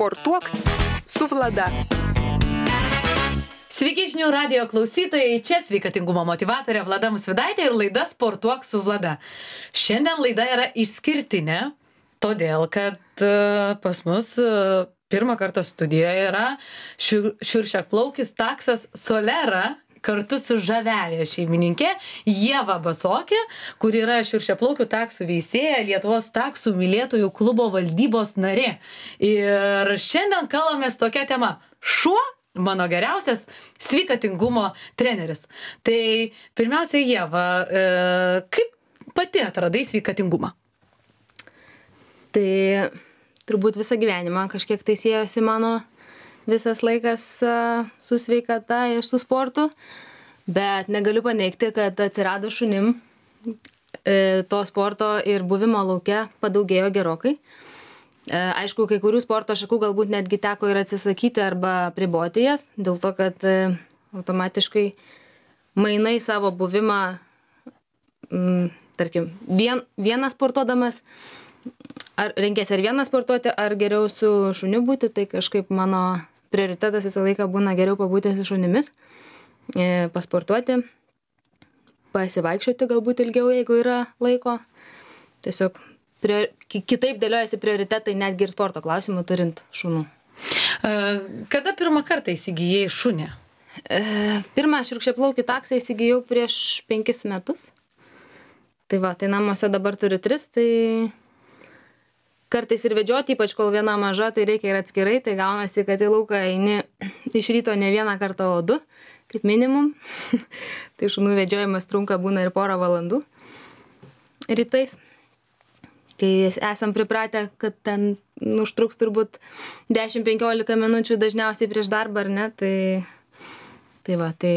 Sportuok su Vlada. Sveiki žinių radio klausytojai, čia sveikatingumo motivatorė Vlada Musvidaitė ir laida Sportuok su Vlada. Šiandien laida yra išskirtinė, todėl kad e, pas mus e, pirmą kartą studijoje yra šiuršiaklaukis taksas Solera kartu su žavelė šeimininkė Jėva Basokė, kur yra šiuršiaplaukių taksų veisėja Lietuvos taksų mylėtojų klubo valdybos narė. Ir šiandien kalbamės tokia tema - šuo mano geriausias sveikatingumo treneris. Tai pirmiausia, Jėva, e, kaip pati atradai sveikatingumą? Tai turbūt visą gyvenimą kažkiek tai siejosi mano visas laikas su sveikata ir su sportu, bet negaliu paneigti, kad atsirado šunim e, to sporto ir buvimo laukia padaugėjo gerokai. E, aišku, kai kurių sporto šakų galbūt netgi teko ir atsisakyti arba priboti jas, dėl to, kad e, automatiškai mainai savo buvimą, tarkim, vien, vienas sportuodamas, ar renkėsi ar vienas sportuoti, ar geriau su šuniu būti, tai kažkaip mano prioritetas visą laiką būna geriau pabūti su šunimis, e, pasportuoti, pasivaikščioti galbūt ilgiau, jeigu yra laiko. Tiesiog prie, kitaip dėliojasi prioritetai netgi ir sporto klausimų turint šunų. E, kada pirmą kartą įsigijai šunį? E, pirmą širkščiaplaukį taksą įsigijau prieš penkis metus. Tai va, tai namuose dabar turiu tris, tai kartais ir vedžioti, ypač kol viena maža, tai reikia ir atskirai, tai gaunasi, kad į lauką eini iš ryto ne vieną kartą, o du, kaip minimum. tai šunų vedžiojimas trunka būna ir porą valandų rytais. Kai esam pripratę, kad ten užtruks turbūt 10-15 minučių dažniausiai prieš darbą, ar ne, tai, tai va, tai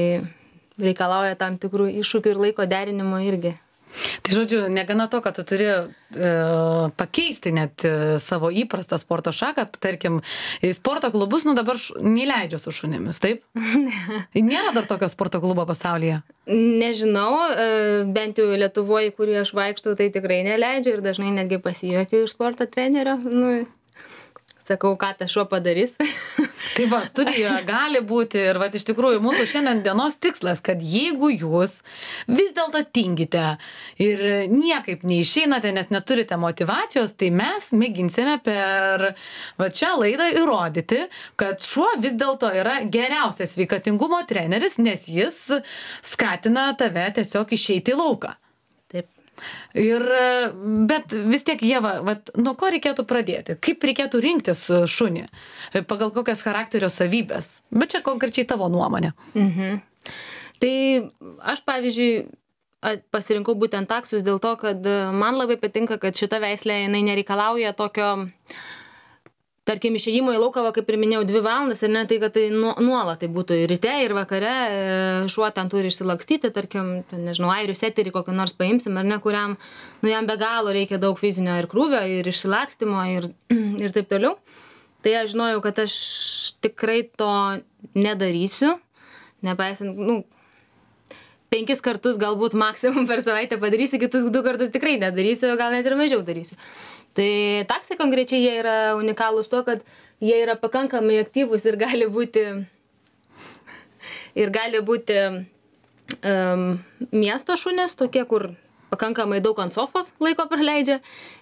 reikalauja tam tikrų iššūkių ir laiko derinimo irgi. Tai žodžiu, negana to, kad tu turi e, pakeisti net e, savo įprastą sporto šaką, tarkim, į sporto klubus, nu dabar š, neįleidžia su šunimis, taip? Nėra dar tokio sporto klubo pasaulyje. Nežinau, e, bent jau Lietuvoje, kurį aš vaikštau, tai tikrai neleidžia ir dažnai netgi pasijuokiu iš sporto trenerio. Nu, sakau, ką tas šuo padarys. tai va, studijoje gali būti ir va, iš tikrųjų mūsų šiandien dienos tikslas, kad jeigu jūs vis dėlto tingite ir niekaip neišeinate, nes neturite motivacijos, tai mes mėginsime per va čia laidą įrodyti, kad šuo vis dėlto yra geriausias sveikatingumo treneris, nes jis skatina tave tiesiog išeiti į lauką. Ir, bet vis tiek, Jėva, vat, nuo ko reikėtų pradėti? Kaip reikėtų rinktis šunį? Pagal kokias charakterio savybės? Bet čia konkrečiai tavo nuomonė. Mhm. Tai aš, pavyzdžiui, pasirinkau būtent taksus dėl to, kad man labai patinka, kad šita veislė jinai nereikalauja tokio uh, tarkim išėjimo į lauką va kaip ir minėjau dvi valandas ar ne tai kad tai nuo nuolat tai būtų ir ryte ir vakare e, šuo ten turi išsilakstyti tarkim ten nežinau airių seterį kokį nors paimsim ar ne kuriam nu jam be galo reikia daug fizinio ir krūvio ir išsilakstymo ir ir taip toliau. Tai aš žinojau kad aš tikrai to nedarysiu nepaisant nu penkis kartus galbūt maksimum per savaitę padarysiu kitus du kartus tikrai nedarysiu gal net ir mažiau darysiu tai taksai konkrečiai jie yra unikalūs tuo kad jie yra pakankamai aktyvūs ir gali būti ir gali būti um, miesto šunys tokie kur pakankamai daug ant sofos laiko praleidžia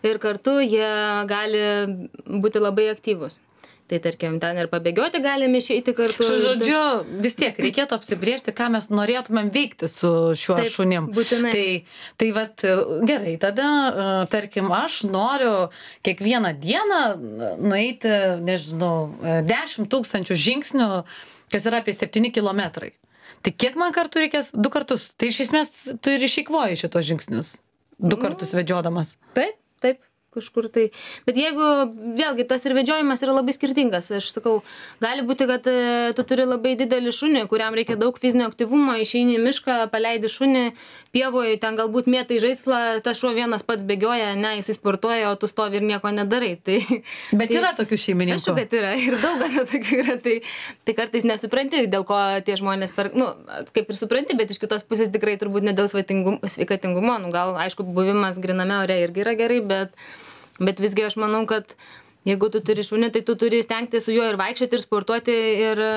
ir kartu jie gali būti labai aktyvūs tai tarkim ten ir pabėgioti galim išeiti kartu. Žodžiu, vis tiek reikėtų apsibriežti, ką mes norėtumėm veikti su šiuo Taip, šunim. Būtinai. Tai, tai vat, gerai, tada, e, tarkim, aš noriu kiekvieną dieną nueiti, nežinau, 10 e, tūkstančių žingsnių, kas yra apie 7 kilometrai. Tai kiek man kartų reikės? Du kartus. Tai iš esmės tu ir išeikvoji šitos žingsnius. Du mm. kartus vedžiodamas. Taip, taip kažkur tai. Bet jeigu vėlgi tas ir vedžiojimas yra labai skirtingas. Aš sakau gali būti kad e, tu turi labai didelį šunį kuriam reikia daug fizinio aktyvumo išeini į mišką paleidi šunį pievoj ten galbūt mėtai žaislą tas šuo vienas pats bėgioja ane jisai sportuoja o tu stovi ir nieko nedarai. Tai bet tai, yra tokių šeimininkų. aišku kad yra. Ir daug tokių yra. Tai tai kartais nesupranti dėl ko tie žmonės per nu kaip ir supranti bet iš kitos pusės tikrai turbūt ne dėl sveikatingumo. Nu gal aišku buvimas gryname ore irgi yra gerai bet bet visgi aš manau kad jeigu tu turi šunį tai tu turi stengtis su juo ir vaikščioti ir sportuoti ir e,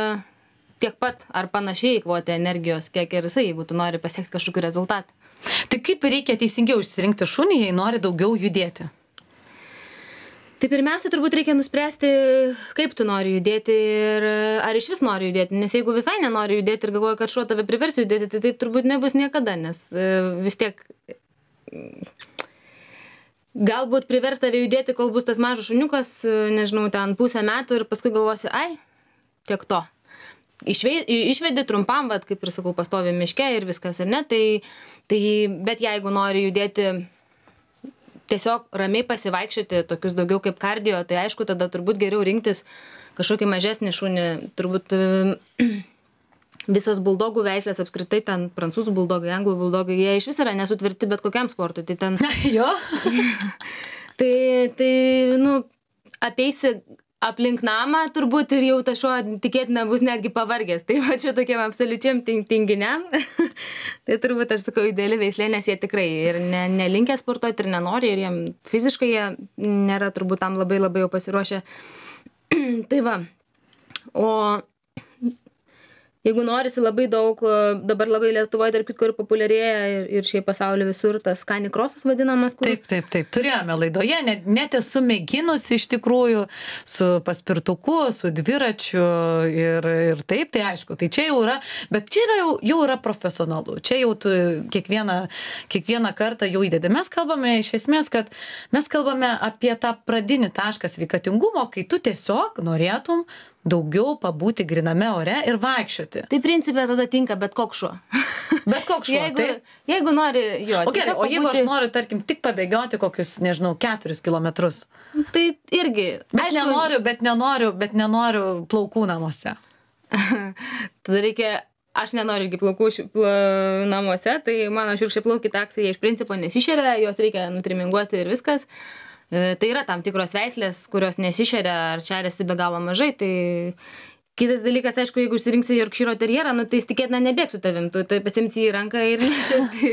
tiek pat ar panašiai eikvoti energijos kiek ir jisai jeigu tu nori pasiekt kažkokių rezultatų Tai kaip reikia teisingiau išsirinkti šunį, jei nori daugiau judėti? Tai pirmiausia, turbūt reikia nuspręsti, kaip tu nori judėti ir ar iš vis nori judėti. Nes jeigu visai nenori judėti ir galvoji, kad šuo tave privers judėti, tai taip turbūt nebus niekada, nes e, vis tiek galbūt privers tave judėti, kol bus tas mažas šuniukas, nežinau, ten pusę metų ir paskui galvosi, ai, tiek to. Išvei išvedi trumpam vat kaip ir sakau pastovi miške ir viskas ar ne? Tai tai bet jeigu nori judėti tiesiog ramiai pasivaikščioti tokius daugiau kaip kardio tai aišku tada turbūt geriau rinktis kažkokį mažesnį šunį turbūt visos buldogų veislės apskritai ten prancūzų buldogai anglų buldogai jie išvis yra nesutverti bet kokiam sportui tai ten jo. Tai tai nu apeisi aplink namą turbūt ir jau tas šuo tikėtina bus netgi pavargęs. Tai va čia tokiem absoliučiam tin tinginiam. Tai turbūt aš sakau ideali veislė nes jie tikrai ir ne nelinkę sportuot ir nenori ir jiem fiziškai jie nėra turbūt tam labai labai jau pasiruošę. Tai va. O jeigu norisi labai daug dabar labai lietuvoj tarp kitko ir populiarėja ir, ir šiaip pasaulyje visur tas kanikrosas vadinamas. Kur... Taip, taip, taip. Turėjome laidoje, net, net esu mėginusi iš tikrųjų su paspirtuku, su dviračiu ir, ir taip, tai aišku, tai čia jau yra, bet čia yra, jau, jau yra profesionalu. Čia jau tu kiekvieną, kiekvieną kartą jau įdedi. Mes kalbame iš esmės, kad mes kalbame apie tą pradinį tašką sveikatingumo, kai tu tiesiog norėtum daugiau pabūti gryname ore ir vaikščioti. Tai principė tada tinka bet koks šuo. Bet koks šuo. jeigu, tai... jeigu nori jo. O, gerai, o jeigu aš noriu, tarkim, tik pabėgioti kokius, nežinau, keturis kilometrus. Tai irgi. Bet aišku, nenoriu, bet nenoriu, bet nenoriu plaukų namuose. tada reikia aš nenoriu irgi plaukų pla, namuose, tai mano šiurkščiai plauki taksai iš principo nesišeria, juos reikia nutriminguoti ir viskas. Uh, tai yra tam tikros veislės, kurios nesišeria ar šeriasi be galo mažai, tai Kitas dalykas, aišku, jeigu išsirinksi Yorkshire terjerą, nu, tai tikėtina nebėgs su tavim, tu tai pasimsi į ranką ir nešies. Tai,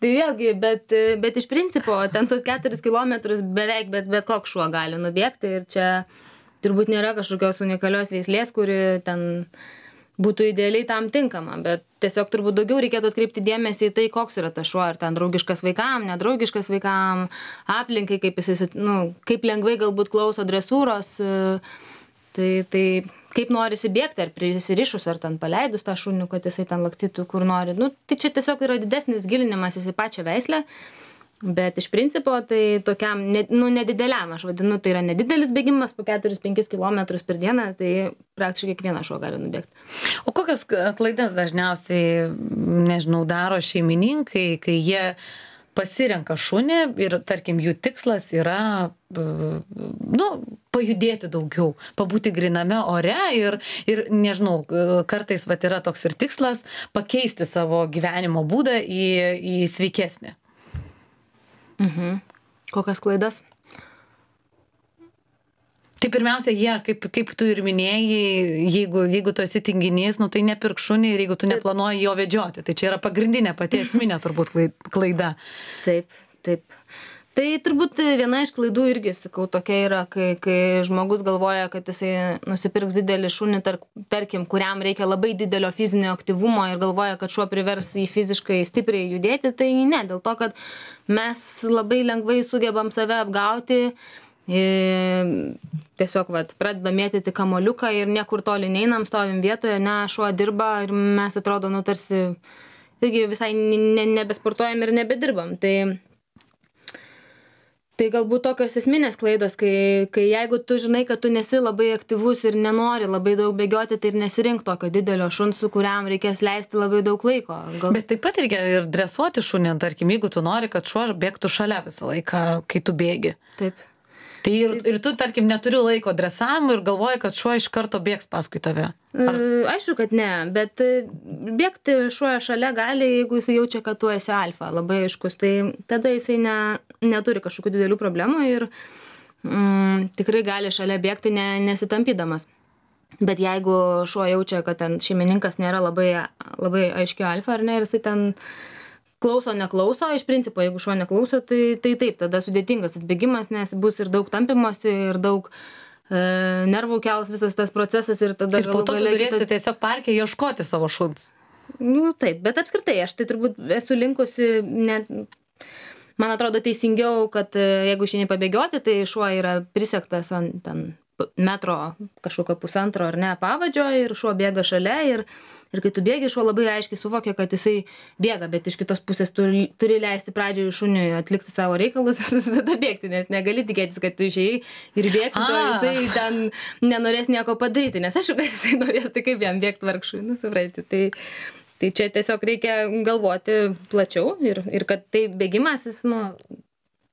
tai vėlgi, bet, bet iš principo, ten tos keturis kilometrus beveik bet, bet koks šuo gali nubėgti ir čia turbūt nėra kažkokios unikalios veislės, kuri ten būtų idealiai tam tinkama bet tiesiog turbūt daugiau reikėtų atkreipti dėmesį į tai koks yra tas šuo ar ten draugiškas vaikam nedraugiškas vaikam aplinkai kaip jisai nu kaip lengvai galbūt klauso dresūros e, tai tai kaip norisi bėgti ar prisirišus ar ten paleidus tą šunį kad jisai ten lakstytų kur nori. Nu tai čia tiesiog yra didesnis gilinimasis į pačią veislę bet iš principo tai tokiam ne nu nedideliam aš vadinu tai yra nedidelis bėgimas po keturis penkis kilometrus per dieną tai praktiškai kiekvienas šuo gali nubėgt. O kokias klaidas dažniausiai nežinau daro šeimininkai kai jie pasirenka šunį ir tarkim jų tikslas yra nu pajudėti daugiau pabūti gryname ore ir ir nežinau kartais vat yra toks ir tikslas pakeisti savo gyvenimo būdą į į sveikesnį Mhm. Kokias klaidas? Tai pirmiausia, jie, kaip, kaip tu ir minėjai, jeigu, jeigu tu esi tinginys, nu, tai nepirk šunį ir jeigu tu neplanuoji jo vedžioti. Tai čia yra pagrindinė pati esminė turbūt klaida. Taip, taip tai turbūt viena iš klaidų irgi sakau tokia yra kai kai žmogus galvoja kad jisai nusipirks didelį šunį tar tarkim kuriam reikia labai didelio fizinio aktyvumo ir galvoja kad šuo privers jį fiziškai stipriai judėti tai ne dėl to kad mes labai lengvai sugebam save apgauti ir tiesiog vat pradedam mėtyti kamuoliuką ir niekur toli neinam stovim vietoje ne šuo dirba ir mes atrodo nu tarsi irgi visai ne nebesportuojam ir nebedirbam. Tai tai galbūt tokios esminės klaidos kai kai jeigu tu žinai kad tu nesi labai aktyvus ir nenori labai daug bėgioti tai ir nesirink tokio didelio šuns su kuriam reikės leisti labai daug laiko. Gal bet taip pat reikia ir dresuoti šunį tarkim jeigu tu nori kad šuo bėgtų šalia visą laiką kai tu bėgi. Taip Tai ir, ir tu, tarkim, neturi laiko dresavimui ir galvoji, kad šuo iš karto bėgs paskui tave. Ar... E, aišku, kad ne, bet e, bėgti šuo šalia gali, jeigu jis jaučia, kad tu esi alfa, labai aiškus, tai tada jisai ne, neturi kažkokių didelių problemų ir mm, tikrai gali šalia bėgti ne, nesitampydamas. Bet jeigu šuo jaučia, kad ten šeimininkas nėra labai, labai aiški alfa ar ne, ir jisai ten klauso neklauso iš principo jeigu šuo neklauso tai tai taip tada sudėtingas tas bėgimas nes bus ir daug tampymosi ir daug e, nervų kels visas tas procesas ir tada Ir po to turėsi kitas- tiesiog parke ieškoti savo šuns. Nu taip, bet apskritai aš tai turbūt esu linkusi net. Man atrodo teisingiau, kad e, jeigu išeini pabėgioti, tai šuo yra prisektas ant ten metro kažkokio pusantro ar ne pavadžio ir šuo bėga šalia ir, ir kai tu bėgi, šuo labai aiškiai suvokia, kad jisai bėga, bet iš kitos pusės tu turi leisti pradžioj šuniui atlikti savo reikalus ir tada bėgti, nes negali tikėtis, kad tu išėjai ir bėgsi, o A. jisai ten nenorės nieko padaryti, nes aišku, kad jisai norės, tai kaip jam bėgti vargšui, nu supranti. Tai, tai čia tiesiog reikia galvoti plačiau ir, ir kad tai bėgimas, jis, nu,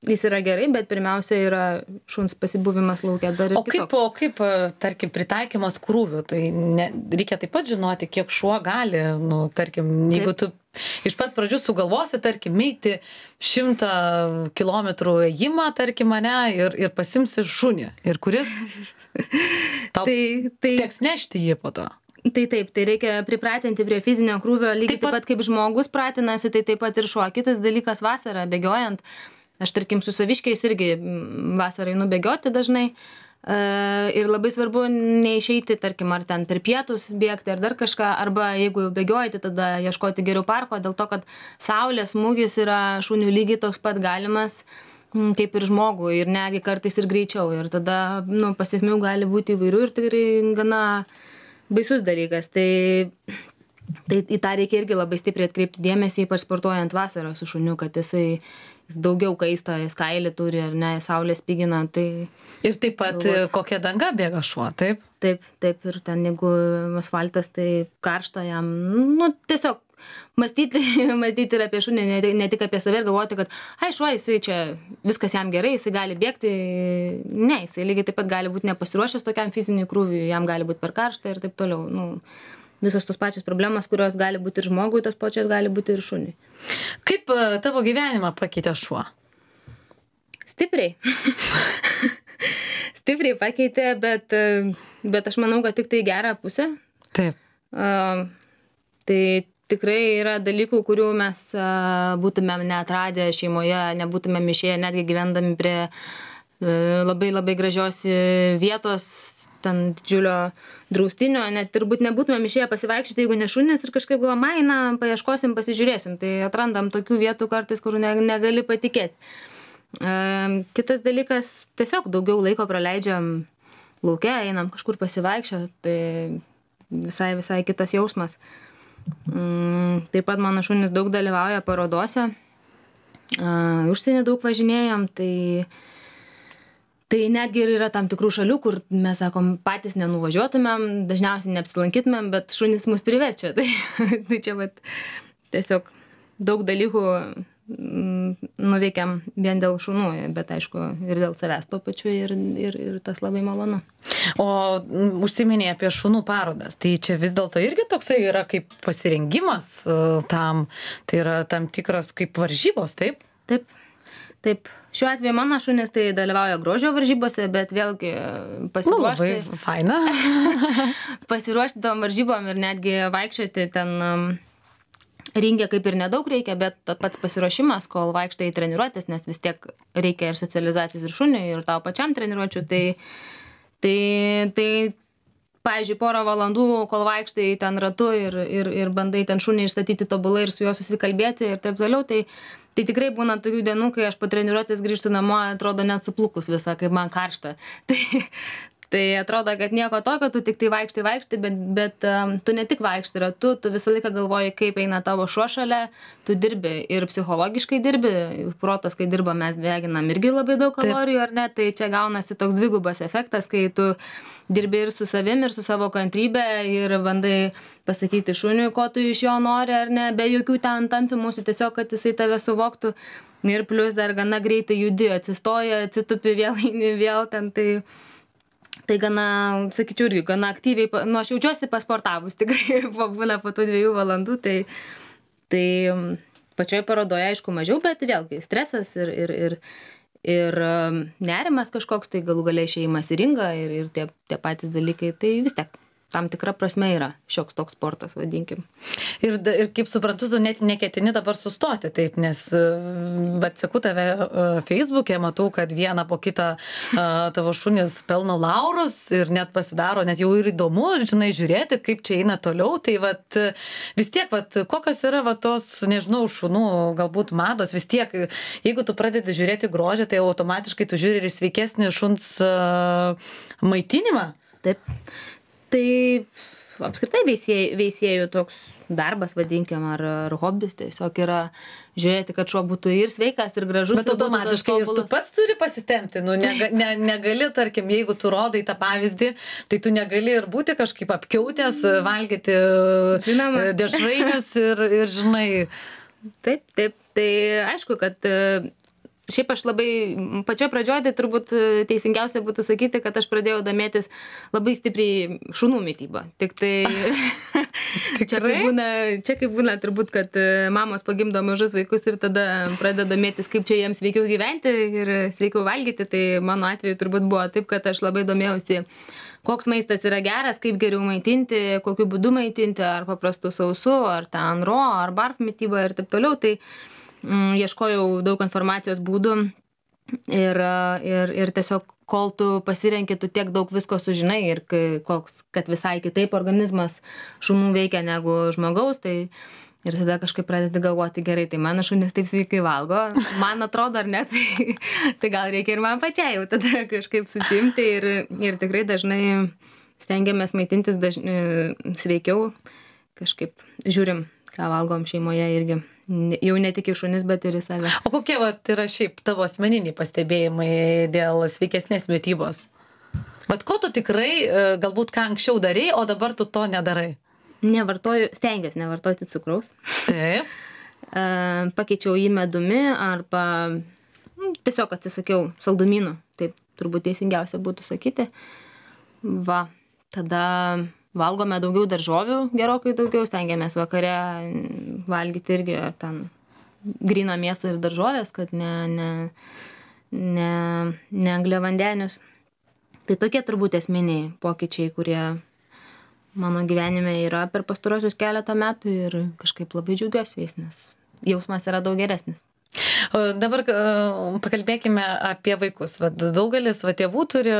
jis yra gerai, bet pirmiausia yra šuns pasibuvimas laukia dar ir O kaip, o kaip, e, tarkim, pritaikymas krūvių, tai ne, reikia taip pat žinoti, kiek šuo gali, nu, tarkim, jeigu tu iš pat pradžių sugalvosi, tarkim, meiti šimtą kilometrų ėjimą, tarkim, mane ir, ir pasimsi šunį, ir kuris tau Tai, tai, teks nešti jį po to. tai taip, tai reikia pripratinti prie fizinio krūvio, lygiai Taip taip pat- pat kaip žmogus pratinasi, tai taip pat ir šuo. Kitas dalykas vasarą bėgiojant, aš tarkim su saviškiais irgi mm, vasarai nubėgioti dažnai. E, Ir labai svarbu neišeiti, tarkim, ar ten per pietus bėgti, ar dar kažką, arba jeigu jau bėgiojate, tada ieškoti geriau parko, dėl to, kad saulės smūgis yra šunių lygiai toks pat galimas mm, kaip ir žmogui ir netgi kartais ir greičiau. Ir tada nu, pasiekmių gali būti įvairių ir tikrai gana baisus dalykas. Tai Tai į tą reikia irgi labai stipriai atkreipti dėmesį, ypač sportuojant vasarą su šuniu, kad jisai jis daugiau kaista, jis kailį turi ar ne, saulės pigina. Tai Ir taip pat e, Galvot. kokia danga bėga šuo, taip? taip, taip ir ten jeigu asfaltas, tai karšta jam, nu tiesiog mąstyti, mąstyti ir apie šunį, ne, ne tik apie save ir galvoti, kad, ai, šuo, jisai čia viskas jam gerai, jisai gali bėgti. Ne, jisai lygiai taip pat gali būti nepasiruošęs tokiam fiziniui krūviui, jam gali būti per karšta ir taip toliau. Nu, visos tos pačios problemos, kurios gali būti ir žmogui, tos pačios gali būti ir šuniui. Kaip e, tavo gyvenimą pakeitė šuo? Stipriai. Stipriai pakeitė, bet, e, bet aš manau, kad tik tai gerą pusę. Taip. A, Tai tikrai yra dalykų, kurių mes a, būtumėm neatradę šeimoje, nebūtumėm išėję netgi gyvendami prie e, labai labai gražios vietos, ten didžiulio draustinio, net turbūt nebūtumėm išėję pasivaikščioti, jeigu ne šunis ir kažkaip galvom, na, paieškosim, pasižiūrėsim. Tai atrandam tokių vietų kartais, kur ne, negali patikėti. Kitas dalykas, tiesiog daugiau laiko praleidžiam laukia, einam kažkur pasivaikščioti, tai visai, visai kitas jausmas. Mm, Taip pat mano šunys daug dalyvauja parodose, Uh, užsienį daug važinėjom, tai, tai netgi ir yra tam tikrų šalių, kur mes sakom, patys nenuvažiuotumėm, dažniausiai neapsilankytumėm, bet šunys mus priverčia. Tai, tai čia vat, tiesiog daug dalykų mm, nuveikiam vien dėl šunų, bet aišku ir dėl savęs tuo pačiu ir, ir, ir tas labai malonu. O mm, užsiminėjai apie šunų parodas. Tai čia vis dėlto irgi toksai yra kaip pasirengimas e, tam. Tai yra tam tikras kaip varžybos, taip? Taip. Taip, šiuo atveju mano šunis tai dalyvauja grožio varžybose, bet vėlgi e, Nu, pasiruošti, labai faina. pasiruošti tom varžybom ir netgi vaikščioti ten ringė kaip ir nedaug reikia, bet pats pasiruošimas, kol vaikštai į treniruotės, nes vis tiek reikia ir socializacijos ir šuniui, ir tau pačiam treniruočių, tai, tai, tai pavyzdžiui, porą valandų, kol vaikštai ten ratu ir, ir, ir bandai ten šunį išstatyti tobulai ir su juo susikalbėti ir taip toliau, tai, tai tikrai būna tokių dienų, kai aš po treniruotės grįžtu namo, atrodo net suplukus visą, kaip man karšta. Tai, tai atrodo, kad nieko tokio, tu tik tai vaikštai, vaikštai, bet, bet tu ne tik vaikštai ratu, tu visą laiką galvoji, kaip eina tavo šuo šalia, tu dirbi ir psichologiškai dirbi, protas, kai dirba, mes deginam irgi labai daug kalorijų, ar ne, tai čia gaunasi toks dvigubas efektas, kai tu dirbi ir su savim, ir su savo kantrybė, ir bandai pasakyti šuniui, ko tu iš jo nori, ar ne, be jokių ten tampimųsi, tiesiog, kad jisai tave suvoktų. Ir plus dar gana greitai judi, atsistoja, atsitupi vėl, eini vėl ten, tai, tai gana, sakyčiau, irgi gana aktyviai, nu, aš jaučiuosi pasportavus, tikrai pabūna po tų dviejų valandų, tai, tai mm, pačioje parodoje, aišku, mažiau, bet vėlgi stresas ir, ir, ir, ir um, nerimas kažkoks, tai galų galiai išėjimas į ringą ir, ir tie, tie patys dalykai, tai vis tiek tam tikra prasme yra šioks toks sportas, vadinkim. Ir, ir kaip suprantu, tu net neketini dabar sustoti taip, nes, bet seku tave Facebook'e, matau, kad vieną po kitą tavo šunis pelno laurus ir net pasidaro net jau ir įdomu, žinai, žiūrėti, kaip čia eina toliau. Tai vat, vis tiek, vat, kokios yra vat, tos, nežinau, šunų galbūt mados, vis tiek, jeigu tu pradedi žiūrėti grožį, tai automatiškai tu žiūri ir sveikesnį šuns maitinimą. Taip tai apskritai veisėjų, veisėjų toks darbas, vadinkim, ar, ar hobis tiesiog yra žiūrėti, kad šuo būtų ir sveikas, ir gražus. Bet automatiškai ir tu pats turi pasitemti, nu, nega, ne, negali, tarkim, jeigu tu rodai tą pavyzdį, tai tu negali ir būti kažkaip apkiautęs, valgyti Žinoma. dešrainius ir, ir žinai. Taip, taip, tai aišku, kad šiaip aš labai pačioj pradžioj tai turbūt e, teisingiausia būtų sakyti kad aš pradėjau domėtis labai stipriai šunų mityba. Tiktai čia kaip būna čia kaip būna turbūt kad e, mamos pagimdo mažus vaikus ir tada pradeda domėtis kaip čia jiems sveikiau gyventi ir sveikiau valgyti. Tai mano atveju turbūt buvo taip kad aš labai domėjausi koks maistas yra geras kaip geriau maitinti kokiu būdu maitinti ar paprastu sausu ar ten ro ar barf mityba ir taip toliau. Tai mm, ieškojau daug informacijos būdų ir, ir, ir tiesiog kol tu pasirenki, tu tiek daug visko sužinai ir koks, kad visai kitaip organizmas šunų veikia negu žmogaus, tai ir tada kažkaip pradedi galvoti gerai, tai mano šunis taip sveikai valgo, man atrodo ar ne, tai, tai gal reikia ir man pačiai jau tada kažkaip susimti ir, ir tikrai dažnai stengiamės maitintis dažnai, sveikiau, kažkaip žiūrim, ką valgom šeimoje irgi jau ne tik į šunis, bet ir į save. O kokie vat, yra šiaip tavo asmeniniai pastebėjimai dėl sveikesnės mytybos? Vat ko tu tikrai, e, galbūt ką anksčiau darai, o dabar tu to nedarai? Nevartoju, stengiuosi nevartoti cukraus. Taip. E, pakeičiau jį medumi arba nu, tiesiog atsisakiau saldumynų, taip turbūt teisingiausia būtų sakyti. Va, tada valgome daugiau daržovių gerokai daugiau stengiamės vakare valgyti irgi ar ten gryną mėsą ir daržovės kad ne ne ne ne angliavandenius. Tai tokie turbūt esminiai pokyčiai kurie mano gyvenime yra per pastaruosius keletą metų ir kažkaip labai džiaugiuosi jais nes jausmas yra daug geresnis Dabar pakalbėkime apie vaikus. Vat daugelis va, tėvų turi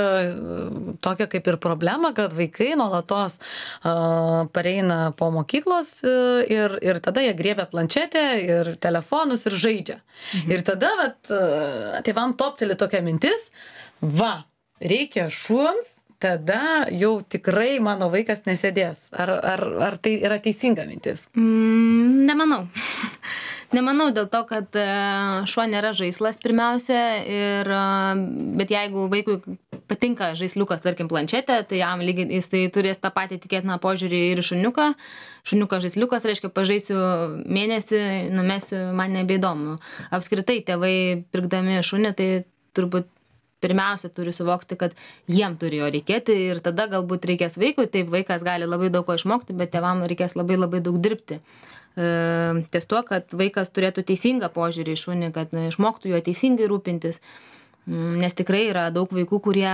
tokią kaip ir problemą, kad vaikai nuolatos uh, pareina po mokyklos ir, ir tada jie griebia planšetę ir telefonus ir žaidžia. Mhm. Ir tada vat, tėvam topteli tokia mintis, va, reikia šuns, tada jau tikrai mano vaikas nesėdės. Ar, ar, ar tai yra teisinga mintis? Mm, nemanau. Nemanau dėl to kad e, šuo nėra žaislas pirmiausia ir e, bet jeigu vaikui patinka žaisliukas tarkim planšetė tai jam lygiai jisai turės tą patį tikėtiną požiūrį ir į šuniuką. Šuniukas žaisliukas reiškia pažaisiu mėnesį numesiu man nebeįdomu. Apskritai tėvai pirkdami šunį tai turbūt pirmiausia turi suvokti kad jiem turi jo reikėti ir tada galbūt reikės vaikui taip vaikas gali labai daug ko išmokti bet tėvam reikės labai labai daug dirbti ties tuo, kad vaikas turėtų teisingą požiūrį į šunį, kad išmoktų juo teisingai rūpintis. Mm, nes tikrai yra daug vaikų, kurie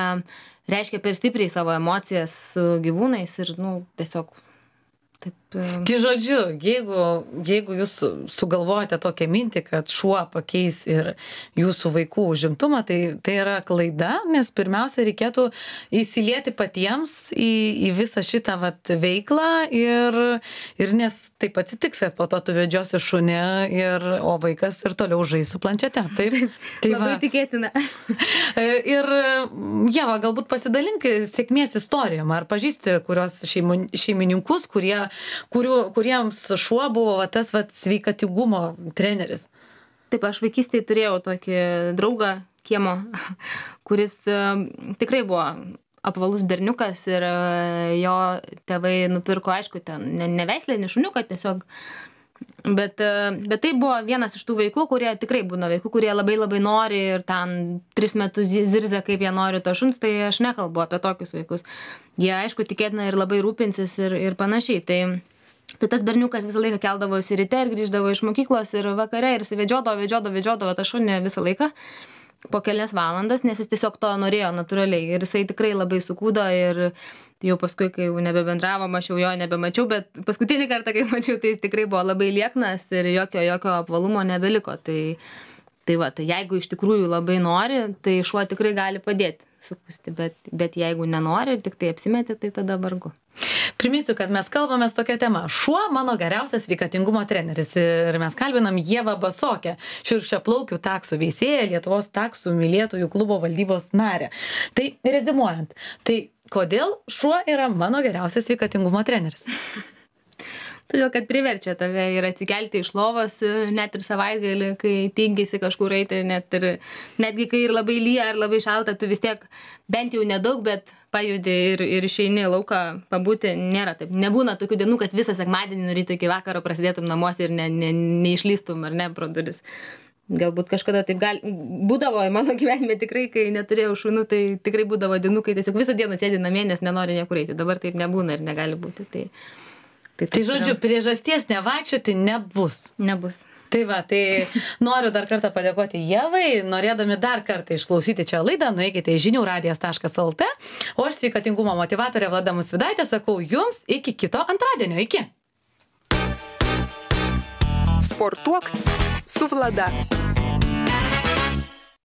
reiškia per stipriai savo emocijas su gyvūnais ir, nu, tiesiog Taip. Tai žodžiu, jeigu, jeigu jūs sugalvojate tokią mintį, kad šuo pakeis ir jūsų vaikų užimtumą, tai tai yra klaida, nes pirmiausia reikėtų įsilieti patiems į, į visą šitą vat, veiklą ir, ir nes taip atsitiks, kad po to tu vedžiosi šunį, ir, o vaikas ir toliau žais su planšete. Taip, tai labai va. tikėtina. ir Jeva, galbūt pasidalink sėkmės istorijom, ar pažįsti kurios šeimininkus, kurie kurių, kuriems šuo buvo va, tas va, sveikatingumo treneris. Taip, aš vaikystėje turėjau tokį draugą kiemo, kuris uh, tikrai buvo apvalus berniukas ir uh, jo tėvai nupirko, aišku, ten ne, ne veislinį šuniuką, tiesiog Bet, e, bet tai buvo vienas iš tų vaikų, kurie tikrai būna vaikų, kurie labai labai nori ir ten tris metus zirzia, kaip jie nori to šuns, tai aš nekalbu apie tokius vaikus. Jie, aišku, tikėtina ir labai rūpinsis ir, ir panašiai. Tai, tai tas berniukas visą laiką keldavosi ryte ir grįždavo iš mokyklos ir vakare ir įsivedžiodavo, vedžiodavo, vedžiodavo tą šunį visą laiką po kelias valandas, nes jis tiesiog to norėjo natūraliai ir jisai tikrai labai sukūdo ir jau paskui kai jau nebebendravom aš jau jo nebemačiau bet paskutinį kartą kai mačiau tai jis tikrai buvo labai lieknas ir jokio jokio apvalumo nebeliko tai tai va tai jeigu iš tikrųjų labai nori tai šuo tikrai gali padėti sukūsti bet bet jeigu nenori ir tiktai apsimeti tai tada vargu Priminsiu, kad mes kalbame tokia tema. Šuo mano geriausias sveikatingumo treneris. Ir mes kalbinam Jėvą Basokę, širšia plaukių taksų veisėją, Lietuvos taksų mylėtojų klubo valdybos narę. Tai rezimuojant, tai kodėl šuo yra mano geriausias sveikatingumo treneris? Todėl, kad priverčia tave ir atsikelti iš lovos, net ir savaitgalį, kai tingisi kažkur eiti, net ir, netgi kai ir labai lyja ar labai šalta, tu vis tiek bent jau nedaug, bet pajudi ir, ir išeini lauką pabūti, nėra taip. Nebūna tokių dienų, kad visą sekmadienį nuo ryto iki vakaro prasidėtum namuose ir ne, ne, neišlystum ar ne pro duris. Galbūt kažkada taip gal... būdavo mano gyvenime tikrai, kai neturėjau šunų, tai tikrai būdavo dienų, kai tiesiog visą dieną sėdi namie, nes nenori niekur eiti. Dabar taip nebūna ir negali būti. Tai... Tai, tai žodžiu, yra... priežasties nevaikščioti nebus. Nebus. Tai va, tai noriu dar kartą padėkoti Jevai, norėdami dar kartą išklausyti čia laidą, nueikite į žiniųradijas.lt, o aš sveikatingumo motivatorė Vladamus Vidaitė sakau jums iki kito antradienio, iki. Sportuok su Vlada.